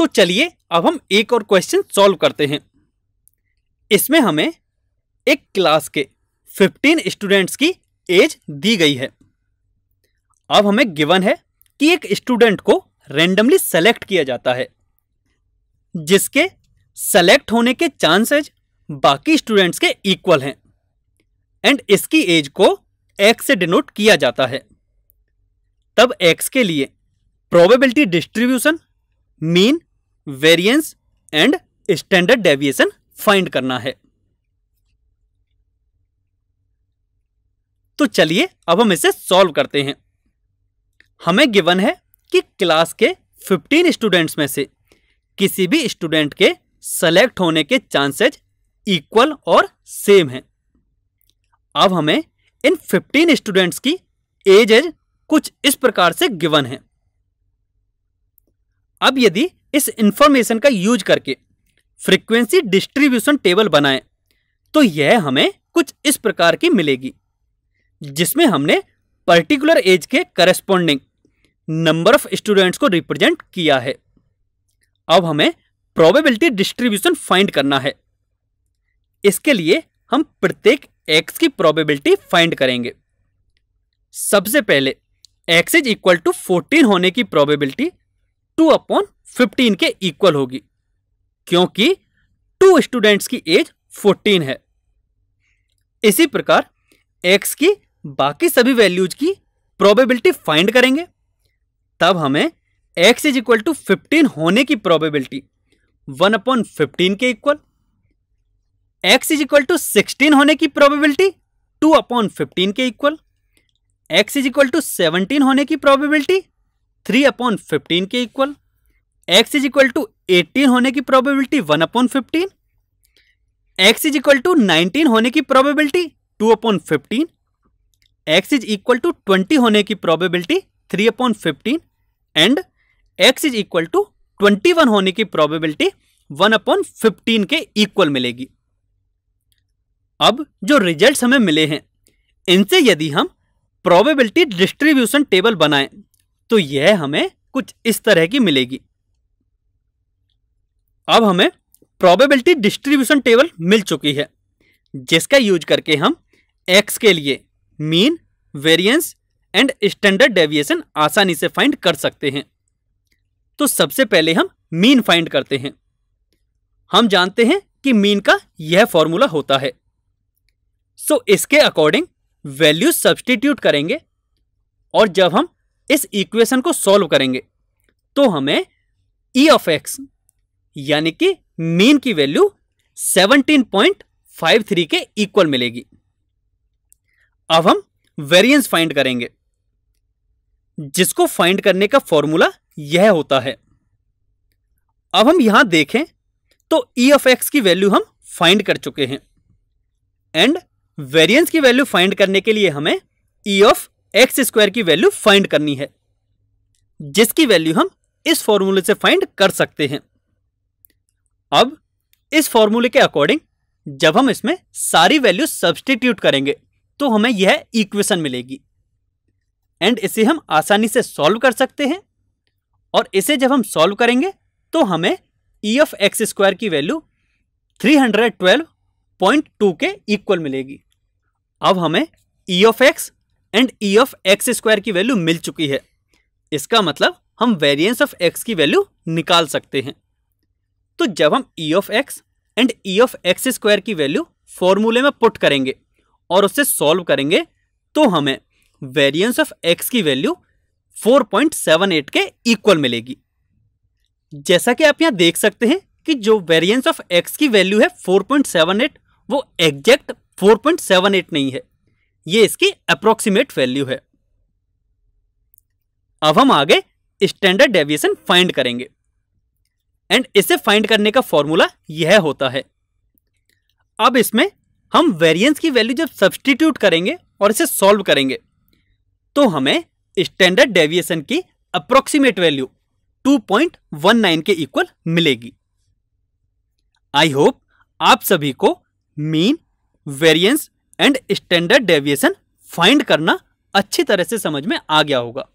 तो चलिए अब हम एक और क्वेश्चन सॉल्व करते हैं। इसमें हमें एक क्लास के 15 स्टूडेंट्स की एज दी गई है। अब हमें गिवन है कि एक स्टूडेंट को रेंडमली सेलेक्ट किया जाता है, जिसके सेलेक्ट होने के चांसेज बाकी स्टूडेंट्स के इक्वल हैं एंड इसकी एज को एक्स से डिनोट किया जाता है। तब एक्स के लिए probability distribution mean variance and standard deviation find करना है। तो चलिए अब हम इसे सॉल्व करते हैं। हमें गिवन है कि क्लास के 15 स्टूडेंट्स में से किसी भी स्टूडेंट के सेलेक्ट होने के चांसेज इक्वल और सेम हैं। अब हमें इन 15 स्टूडेंट्स की एज एज कुछ इस प्रकार से गिवन है। अब यदि इस इंफॉर्मेशन का यूज़ करके फ्रीक्वेंसी डिस्ट्रीब्यूशन टेबल बनाएँ तो यह हमें कुछ इस प्रकार की मिलेगी, जिसमें हमने पर्टिकुलर एज के करस्पॉन्डिंग नंबर ऑफ़ स्टूडेंट्स को रिप्रेजेंट किया है। अब हमें प्रोबेबिलिटी डिस्ट्रीब्यूशन फाइंड करना है। इसके लिए हम प्रत्येक एक्स की प्रोबेबिलिटी फाइंड करेंगे। सबसे पहले X is equal to fourteen होने की प्रोबेबिलिटी टू अपॉन फिफ्टीन के इक्वल होगी, क्योंकि टू स्टूडेंट्स की एज फोर्टीन है। इसी प्रकार एक्स की बाकी सभी वैल्यूज़ की प्रोबेबिलिटी फाइंड करेंगे, तब हमें X is equal to fifteen होने की प्रोबेबिलिटी वन अपॉन फिफ्टीन के equal X is equal to sixteen होने की प्रोबेबिलिटी टू अपॉन फिफ्टीन के equal X is equal to seventeen होने की प्रोबेबिलिटी थ्री अपॉन फिफ्टीन के equal, X is equal to eighteen होने की probability one upon fifteen, X is equal to nineteen होने की probability two upon fifteen, X is equal to twenty होने की probability three upon fifteen, and X is equal to twenty one होने की probability one upon fifteen के equal मिलेगी। अब जो रिजल्ट्स हमें मिले हैं, इनसे यदि हम प्रोबेबिलिटी डिस्ट्रीब्यूशन टेबल बनाएँ तो यह हमें कुछ इस तरह की मिलेगी। अब हमें प्रोबेबिलिटी डिस्ट्रीब्यूशन टेबल मिल चुकी है जिसका यूज़ करके हम एक्स के लिए mean variance and standard deviation आसानी से फाइंड कर सकते हैं। तो सबसे पहले हम मीन फाइंड करते हैं। हम जानते हैं कि मीन का यह फॉर्मूला होता है। सो so, इसके अकॉर्डिंग वैल्यूज़ सब्सटीट्यूट करेंगे और जब हम इस इक्वेशन को सॉल्व करेंगे। तो हमें ई ऑफ़ एक्स यानी कि मीन की वैल्यू 17.53 के इक्वल मिलेगी। अब हम वेरिएंस फाइंड करेंगे। जिसको फाइंड करने का फॉर्मूला यह होता है। अब हम यहाँ देखें तो ई ऑफ़ एक्स की वैल्यू हम फाइंड कर चुके हैं। एंड वेरिएंस की वैल्यू फाइंड करने के लिए हमें ई ऑफ़ एक्स स्क्वायर की वैल्यू फाइंड करनी है, जिसकी वैल्यू हम इस फॉर्मूले से फाइंड कर सकते हैं। अब इस फॉर्मूले के अकॉर्डिंग जब हम इसमें सारी वैल्यू सब्सटीट्यूट करेंगे तो हमें यह इक्वेशन मिलेगी। एंड इसे हम आसानी से सॉल्व कर सकते हैं, और इसे जब हम सॉल्व करेंगे तो हमें ई ऑफ़ एक्स स्क्वायर की वैल्यू 312.2 के इक्वल मिलेगी। अब हमें E of X and E of X square की वैल्यू मिल चुकी है। इसका मतलब हम वेरिएंस ऑफ़ एक्स की वैल्यू निकाल सकते हैं। तो जब हम E of X and E of X square की वैल्यू फॉर्मूले में पुट करेंगे और उससे सॉल्व करेंगे तो हमें वेरिएंस ऑफ़ एक्स की वैल्यू 4.78 के इक्वल मिलेगी। जैसा कि आप यहाँ देख सकते हैं कि जो वेरिएंस ऑफ़ एक्स की वैल्यू है 4.78 वो एग्जैक्ट 4.78 नहीं है। ये इसकी अप्रोक्सीमेट वैल्यू है। अब हम आगे स्टैंडर्ड डेविएशन फाइंड करेंगे। एंड इसे फाइंड करने का फॉर्मूला यह होता है। अब इसमें हम वेरिएंस की वैल्यू जब सब्सटीट्यूट करेंगे और इसे सॉल्व करेंगे तो हमें स्टैंडर्ड डेविएशन की अप्रोक्सीमेट वैल्यू 2.19 के इक्वल मिलेगी। आई होप आप सभी को mean variance and standard deviation find करना अच्छी तरह से समझ में आ गया होगा।